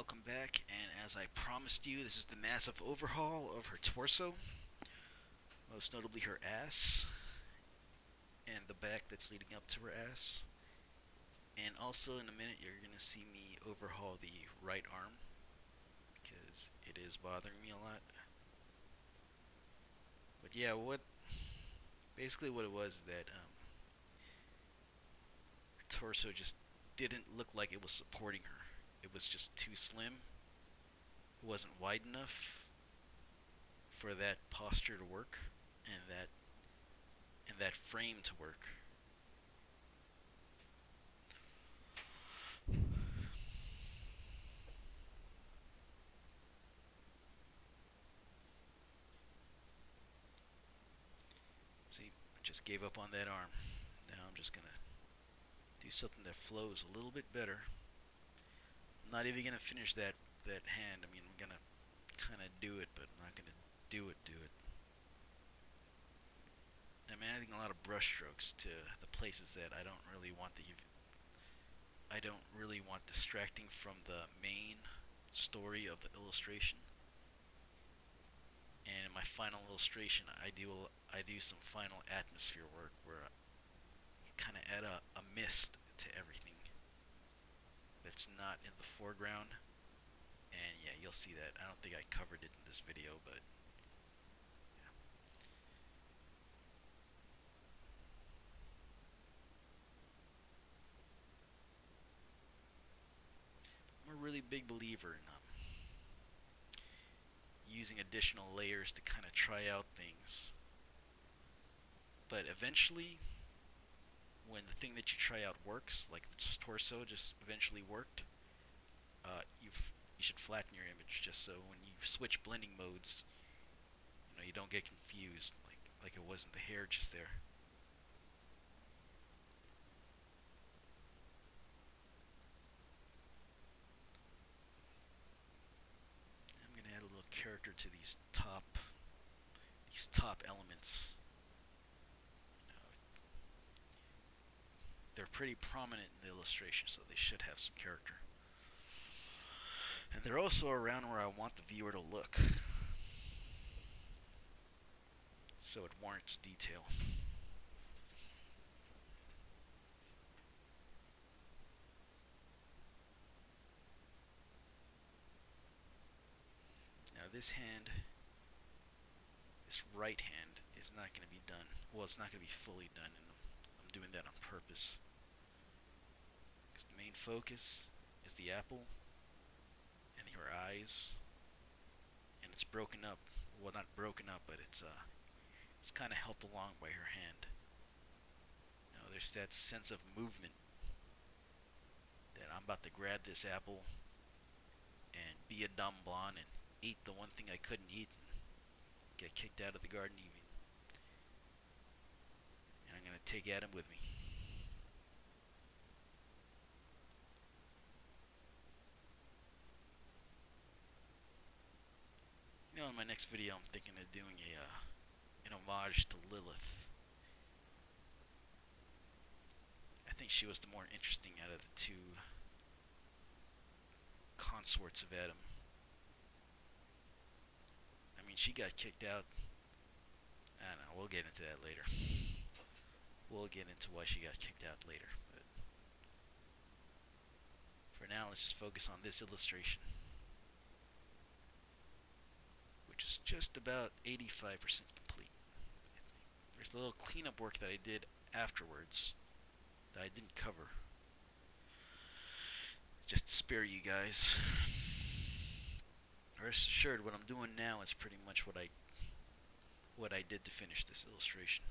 welcome back. And as I promised you, this is the massive overhaul of her torso, most notably her ass, and the back that's leading up to her ass. And also, in a minute, you're going to see me overhaul the right arm, because it is bothering me a lot. But yeah, what basically what it was that um, her torso just didn't look like it was supporting her it was just too slim. It wasn't wide enough for that posture to work and that and that frame to work. See, I just gave up on that arm. Now I'm just gonna do something that flows a little bit better not even gonna finish that that hand. I mean, I'm gonna kind of do it, but I'm not gonna do it. Do it. I'm adding a lot of brush strokes to the places that I don't really want the. I don't really want distracting from the main story of the illustration. And in my final illustration, I do I do some final atmosphere work where I kind of add a, a mist to everything that's not in the foreground. And yeah, you'll see that. I don't think I covered it in this video, but. I'm a really big believer in um, using additional layers to kind of try out things. But eventually, when the thing that you try out works, like the torso just eventually worked, uh, you you should flatten your image just so when you switch blending modes, you know you don't get confused like like it wasn't the hair just there. I'm gonna add a little character to these top these top elements. they're pretty prominent in the illustration, so they should have some character. And they're also around where I want the viewer to look. So it warrants detail. Now this hand, this right hand, is not going to be done. Well, it's not going to be fully done, and I'm doing that on purpose focus is the apple and her eyes. And it's broken up. Well not broken up but it's uh it's kind of helped along by her hand. You know there's that sense of movement that I'm about to grab this apple and be a dumb blonde and eat the one thing I couldn't eat and get kicked out of the garden Eden and I'm gonna take Adam with me know, in my next video, I'm thinking of doing a uh, an homage to Lilith. I think she was the more interesting out of the two consorts of Adam. I mean, she got kicked out. I don't know. We'll get into that later. We'll get into why she got kicked out later. But for now, let's just focus on this illustration which is just about 85% complete. There's a little cleanup work that I did afterwards that I didn't cover. Just to spare you guys. Rest assured, what I'm doing now is pretty much what I what I did to finish this illustration.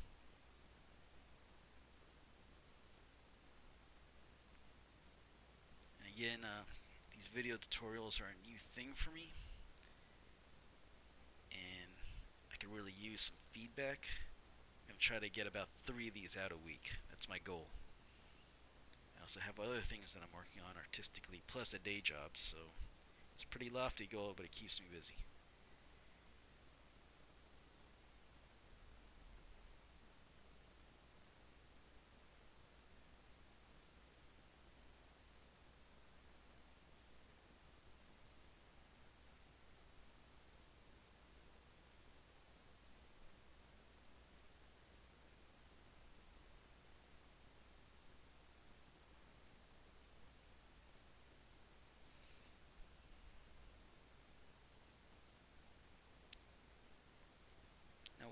And again, uh, these video tutorials are a new thing for me. Could really use some feedback. I'm going to try to get about three of these out a week. That's my goal. I also have other things that I'm working on artistically, plus a day job, so it's a pretty lofty goal, but it keeps me busy.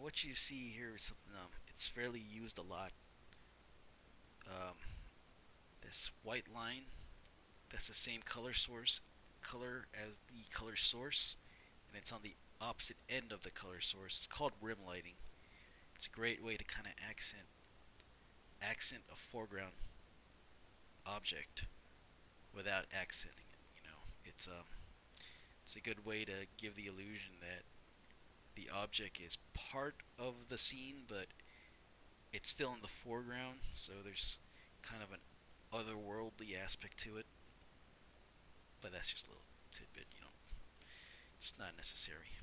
What you see here is something um, it's fairly used a lot. Um, this white line, that's the same color source, color as the color source, and it's on the opposite end of the color source. It's called rim lighting. It's a great way to kind of accent accent a foreground object without accenting it. You know, it's um, it's a good way to give the illusion that the object is part of the scene, but it's still in the foreground. So there's kind of an otherworldly aspect to it. But that's just a little tidbit, you know. It's not necessary.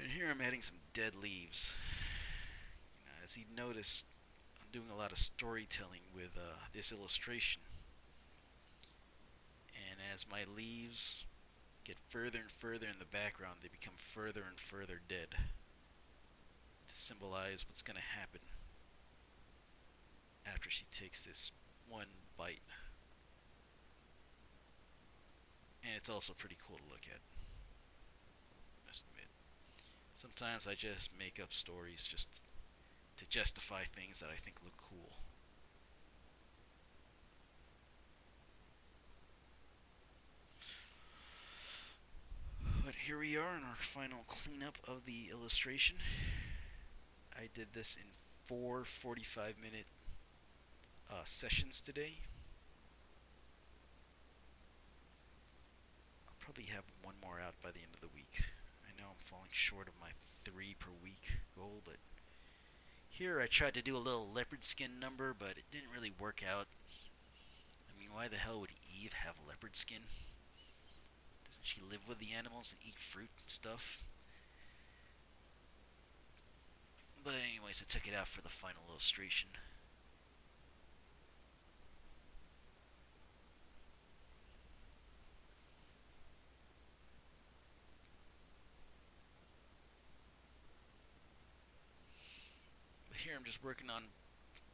And here I'm adding some dead leaves. You know, as you noticed, I'm doing a lot of storytelling with uh, this illustration. And as my leaves get further and further in the background, they become further and further dead to symbolize what's going to happen after she takes this one bite. And it's also pretty cool to look at. Must admit. Sometimes I just make up stories just to justify things that I think look cool. But here we are in our final cleanup of the illustration. I did this in four 45 minute uh, sessions today. I'll probably have one more out by the end of the week. I know I'm falling short of my three per week goal, but here I tried to do a little leopard skin number, but it didn't really work out. I mean, why the hell would Eve have leopard skin? She live with the animals and eat fruit and stuff? But anyways, I took it out for the final illustration. But here I'm just working on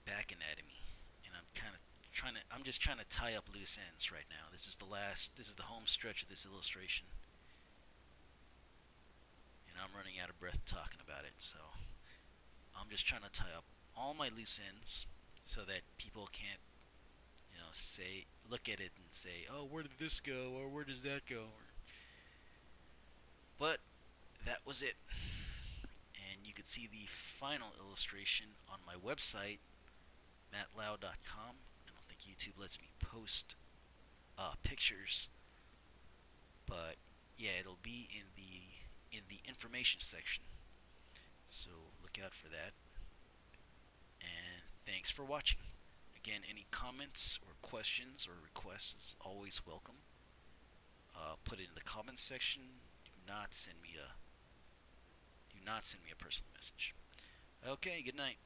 back anatomy, and I'm kind of trying to. I'm just trying to tie up loose ends right now. This is the last. This is the home stretch of this illustration, and I'm running out of breath talking about it. So I'm just trying to tie up all my loose ends so that people can't, you know, say look at it and say, "Oh, where did this go?" or "Where does that go?" But that was it And you can see the final illustration on my website, mattlao.com. YouTube lets me post uh, pictures, but yeah, it'll be in the in the information section. So look out for that. And thanks for watching. Again, any comments or questions or requests is always welcome. Uh, put it in the comments section. Do not send me a do not send me a personal message. Okay, good night.